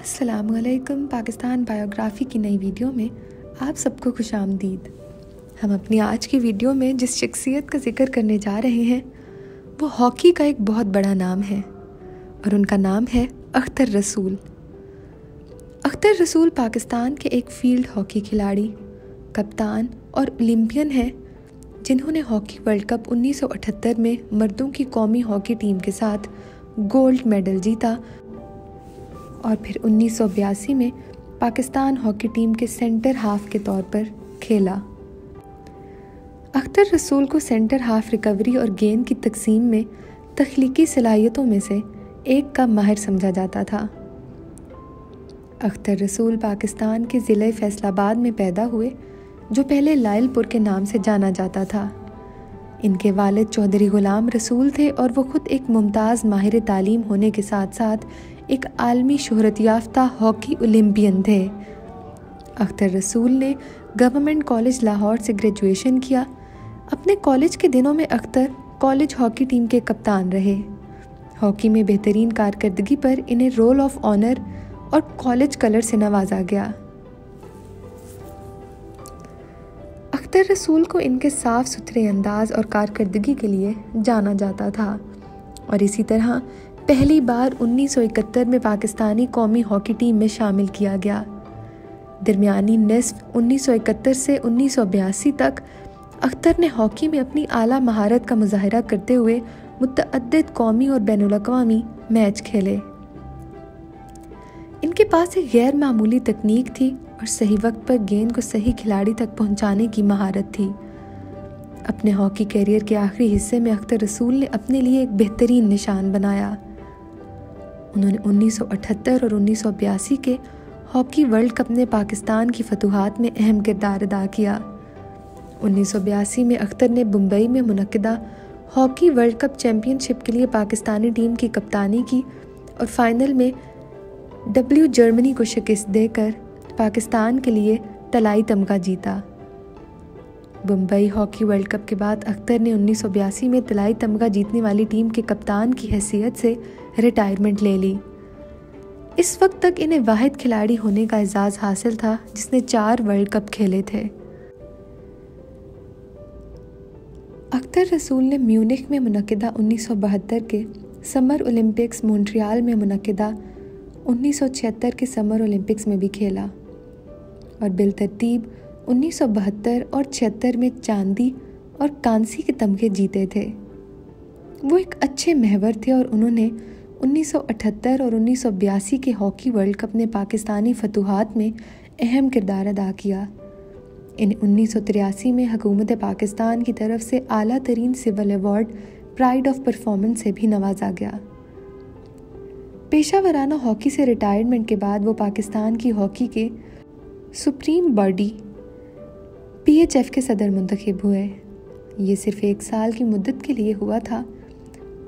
असलकम पाकिस्तान बायोग्राफी की नई वीडियो में आप सबको खुश आमदीद हम अपनी आज की वीडियो में जिस शख्सियत का ज़िक्र करने जा रहे हैं, वो हॉकी का एक बहुत बड़ा नाम है और उनका नाम है अख्तर रसूल। अख्तर रसूल पाकिस्तान के एक फ़ील्ड हॉकी खिलाड़ी, कप्तान और ओलंपियन हैं, जिन्होंने हॉकी वर्ल्ड कप 1978 में मर्दों की कौमी हॉकी टीम के साथ गोल्ड मेडल जीता और फिर उन्नीस सौ बयासी में पाकिस्तान हॉकी टीम के सेंटर हाफ़ के तौर पर खेला। अख्तर रसूल को सेंटर हाफ़ रिकवरी और गेंद की तकसीम में तख्लीकी सलाहियतों में से एक का माहिर समझा जाता था। अख्तर रसूल पाकिस्तान के ज़िले फैसलाबाद में पैदा हुए, जो पहले लायलपुर के नाम से जाना जाता था। इनके वालिद चौधरी ग़ुलाम रसूल थे और वो ख़ुद एक मुमताज़ माहिर तालीम होने के साथ साथ एक आलमी शहरत याफ्ता हॉकी ओलंपियन थे। अख्तर रसूल ने गवर्नमेंट कॉलेज लाहौर से ग्रेजुएशन किया। अपने कॉलेज के दिनों में अख्तर कॉलेज हॉकी टीम के कप्तान रहे। हॉकी में बेहतरीन कारकर्दगी पर इन्हें रोल ऑफ़ ऑनर और कॉलेज कलर से नवाजा गया। अख्तर रसूल को इनके साफ़ सुथरे अंदाज और कारकर्दगी के लिए जाना जाता था और इसी तरह पहली बार 1971 में पाकिस्तानी कौमी हॉकी टीम में शामिल किया गया। दरमियानी नस्फ 1971 से उन्नीस सौ बयासी तक अख्तर ने हॉकी में अपनी आला महारत का मुजाहरा करते हुए मुतद कौमी और बैन अवी मैच खेले। इनके पास एक गैर मामूली तकनीक थी और सही वक्त पर गेंद को सही खिलाड़ी तक पहुँचाने की महारत थी। अपने हॉकी करियर के आखिरी हिस्से में अख्तर रसूल ने अपने लिए एक बेहतरीन निशान बनाया। उन्होंने 1978 और उन्नीस सौ बयासी के हॉकी वर्ल्ड कप ने पाकिस्तान की फतूहत में अहम किरदार अदा किया। उन्नीस सौ बयासी में अख्तर ने मुंबई में मनदा हॉकी वर्ल्ड कप चैम्पियनशिप के लिए पाकिस्तानी टीम की कप्तानी की और फाइनल में डब्ल्यू जर्मनी को शिकस्त देकर पाकिस्तान के लिए तलाई तमगा जीता। मुंबई हॉकी वर्ल्ड कप के बाद अख्तर ने उन्नीस में तलाई तमगा जीतने वाली टीम के कप्तान की हैसियत से रिटायरमेंट ले ली। इस वक्त तक इन्हें वाहिद खिलाड़ी होने का एजाज़ हासिल था, जिसने चार वर्ल्ड कप खेले थे। अख्तर रसूल ने म्यूनिख में मनदा उन्नीस सौ बहत्तर के समर ओलंपिक्स मोन्ट्रियाल में मनदा उन्नीस सौ छिहत्तर के समर ओलंपिक्स में भी खेला और बिलतरतीब उन्नीस सौ बहत्तर और छिहत्तर में चांदी और कांसी के तमगे जीते थे। वो एक अच्छे महवर थे और उन्होंने 1978 और उन्नीस सौ बयासी के हॉकी वर्ल्ड कप ने पाकिस्तानी फतूहत में अहम किरदार अदा किया। इन उन्नीस सौ तिरासी में हकूमत पाकिस्तान की तरफ़ से आला तरीन civil award, pride of performance से भी नवाजा गया। पेशा वराना हॉकी से रिटायरमेंट के बाद वो पाकिस्तान की हॉकी के सुप्रीम बॉडी पीएचएफ के सदर मुंतखब हुए। ये सिर्फ़ एक साल की मुद्दत के लिए हुआ था।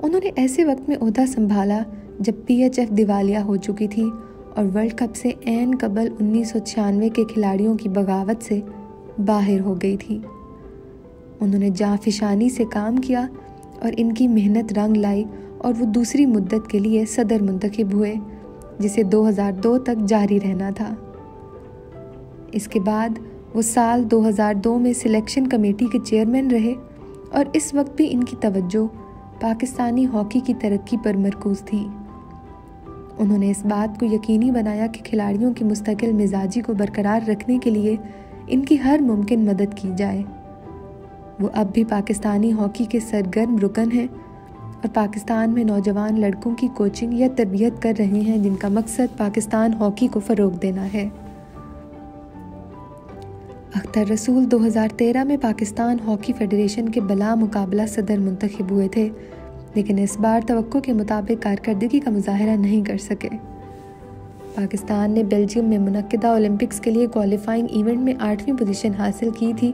उन्होंने ऐसे वक्त में अहदा संभाला जब पीएचएफ दिवालिया हो चुकी थी और वर्ल्ड कप से एन कबल उन्नीस सौ छियानवे के खिलाड़ियों की बगावत से बाहर हो गई थी। उन्होंने जाफिशानी से काम किया और इनकी मेहनत रंग लाई और वो दूसरी मुद्दत के लिए सदर मुंतखब हुए, जिसे 2002 तक जारी रहना था। इसके बाद वो साल 2002 में सिलेक्शन कमेटी के चेयरमैन रहे और इस वक्त भी इनकी तवज्जो पाकिस्तानी हॉकी की तरक्की पर मरकूज थी। उन्होंने इस बात को यकीनी बनाया कि खिलाड़ियों की मुस्तकिल मिजाजी को बरकरार रखने के लिए इनकी हर मुमकिन मदद की जाए। वो अब भी पाकिस्तानी हॉकी के सरगर्म रुकन हैं और पाकिस्तान में नौजवान लड़कों की कोचिंग या तरबियत कर रहे हैं जिनका मकसद पाकिस्तान हॉकी को फ़रोग देना है। अख्तर रसूल 2013 में पाकिस्तान हॉकी फेडरेशन के बला मुकाबला सदर मुंतखब हुए थे, लेकिन इस बार तो के मुताबिक कारकर्दगी का मुजाहरा नहीं कर सके। पाकिस्तान ने बेल्जियम में मनदा ओलंपिक्स के लिए क्वालिफाइंग इवेंट में आठवीं पोजीशन हासिल की थी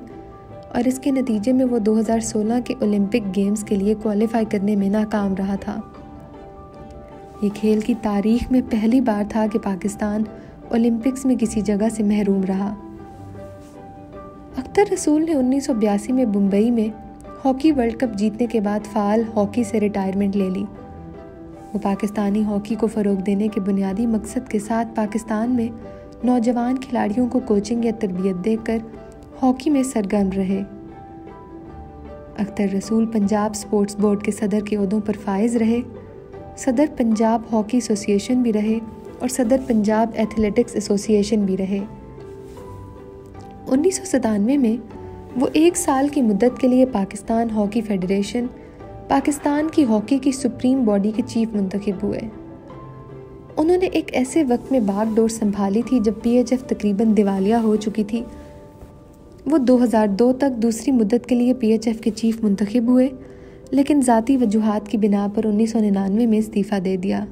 और इसके नतीजे में वो 2016 के ओलंपिक गेम्स के लिए क्वालिफाई करने में नाकाम रहा था। ये खेल की तारीख में पहली बार था कि पाकिस्तान ओलंपिक्स में किसी जगह से महरूम रहा। अख्तर रसूल ने उन्नीस सौ बयासी में मुंबई में हॉकी वर्ल्ड कप जीतने के बाद फ़ाल हॉकी से रिटायरमेंट ले ली। वो पाकिस्तानी हॉकी को फ़रोग देने के बुनियादी मकसद के साथ पाकिस्तान में नौजवान खिलाड़ियों को कोचिंग या तरबियत देकर हॉकी में सरगर्म रहे। अख्तर रसूल पंजाब स्पोर्ट्स बोर्ड के सदर के अहदों पर फायज रहे। सदर पंजाब हॉकी एसोसिएशन भी रहे और सदर पंजाब एथलेटिक्स एसोसिएशन भी रहे। उन्नीस सौ सतानवे में वो एक साल की मुद्दत के लिए पाकिस्तान हॉकी फेडरेशन, पाकिस्तान की हॉकी की सुप्रीम बॉडी के चीफ मुंतखब हुए। उन्होंने एक ऐसे वक्त में बागडोर संभाली थी जब पीएचएफ तकरीबन दिवालिया हो चुकी थी। वो 2002 तक दूसरी मुद्दत के लिए पीएचएफ के चीफ मुंतखब हुए, लेकिन ज़ाती वजूहत की बिना पर उन्नीस सौ निन्यानवे में इस्तीफ़ा दे दिया।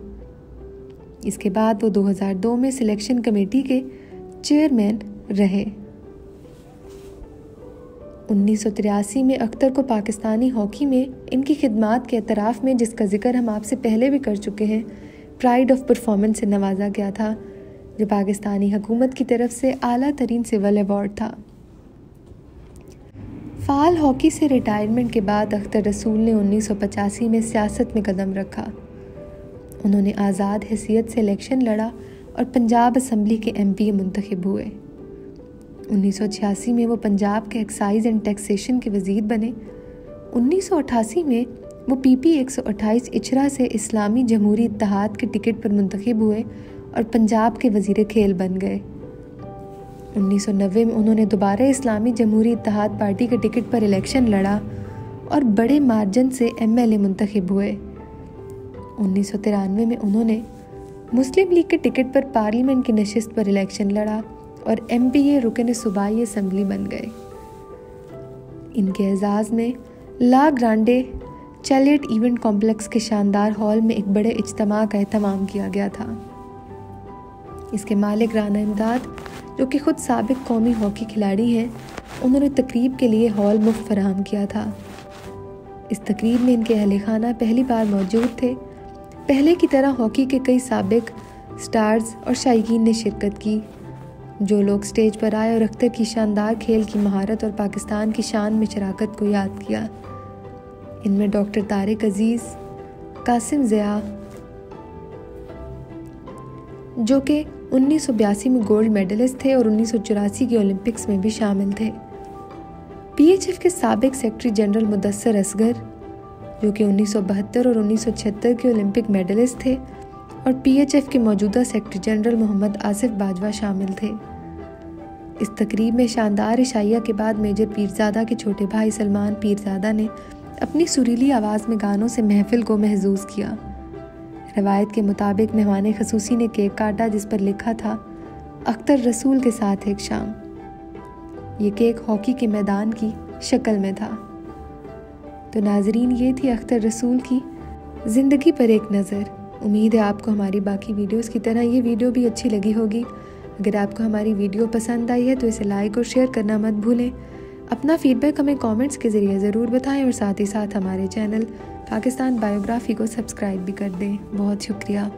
इसके बाद वो 2002 में सिलेक्शन कमेटी के चेयरमैन रहे। उन्नीस सौ तिरासी में अख्तर को पाकिस्तानी हॉकी में इनकी खिदमत के अतराफ़ में, जिसका ज़िक्र हम आपसे पहले भी कर चुके हैं प्राइड ऑफ़ परफॉर्मेंस से नवाजा गया था, जो पाकिस्तानी हुकूमत की तरफ़ से आला तरीन सिविल अवार्ड था। फ़ाल हॉकी से रिटायरमेंट के बाद अख्तर रसूल ने उन्नीस सौ पचासी में सियासत में कदम रखा। उन्होंने आज़ाद हैसियत से इलेक्शन लड़ा और पंजाब असम्बली के एम पी मंतखब हुए। उन्नीस सौ छियासी में वो पंजाब के एक्साइज एंड टैक्सेशन के वज़ीर बने। उन्नीस सौ अठासी में वो पी पी एक सौ अट्ठाईस इचरा से इस्लामी जमहूरी इतिहाद के टिकट पर मुंतखब हुए और पंजाब के वज़ीर खेल बन गए। 1990 में उन्होंने दोबारा इस्लामी जमहूरी इतिहाद पार्टी के टिकट पर इलेक्शन लड़ा और बड़े मार्जिन से एम एल ए मुंतखब हुए। उन्नीस सौ तिरानवे में उन्होंने मुस्लिम लीग के टिकट पर पार्लियामेंट की नशस्त पर इलेक्शन लड़ा। और एम पी ए रुकन सूबाई असम्बली बन गए। इनके एजाज़ में La Grande Chalet event complex के शानदार हॉल में एक बड़े इज्तम का अहतमाम किया गया था। इसके मालिक राना इमदाद, जो कि खुद सबक कौमी हॉकी खिलाड़ी हैं, उन्होंने तकरीब के लिए हॉल मुफ़्त फराहम किया था। इस तकरीब में इनके अहल खाना पहली बार मौजूद थे। पहले की तरह हॉकी के कई सबक स्टार्स और शायकीन ने शिरकत की। जो लोग स्टेज पर आए और अख्तर की शानदार खेल की महारत और पाकिस्तान की शान में शराकत को याद किया। इनमें डॉक्टर तारिक अज़ीज़, कासिम ज़िया, जो कि उन्नीस सौ बयासी में गोल्ड मेडलिस्ट थे और उन्नीस सौ चौरासी के ओलंपिक्स में भी शामिल थे। पीएचएफ के सबक सेक्रेटरी जनरल मुदसर असगर, जो कि उन्नीस सौ बहत्तर और उन्नीस सौ छिहत्तर के ओलंपिक मेडलिस्ट थे और पीएचएफ के मौजूदा सेक्रेटरी जनरल मोहम्मद आसिफ बाजवा शामिल थे। इस तकरीब में शानदार इशाइया के बाद मेजर पीरजादा के छोटे भाई सलमान पीरजादा ने अपनी सुरीली आवाज़ में गानों से महफिल को महजूज किया। रवायत के मुताबिक मेहमान खसूसी ने केक काटा जिस पर लिखा था, अख्तर रसूल के साथ एक शाम। ये केक हॉकी के मैदान की शक्ल में था। तो नाजरीन, ये थी अख्तर रसूल की ज़िंदगी पर एक नज़र। उम्मीद है आपको हमारी बाकी वीडियोस की तरह ये वीडियो भी अच्छी लगी होगी। अगर आपको हमारी वीडियो पसंद आई है तो इसे लाइक और शेयर करना मत भूलें। अपना फीडबैक हमें कमेंट्स के ज़रिए ज़रूर बताएँ और साथ ही साथ हमारे चैनल पाकिस्तान बायोग्राफी को सब्सक्राइब भी कर दें। बहुत शुक्रिया।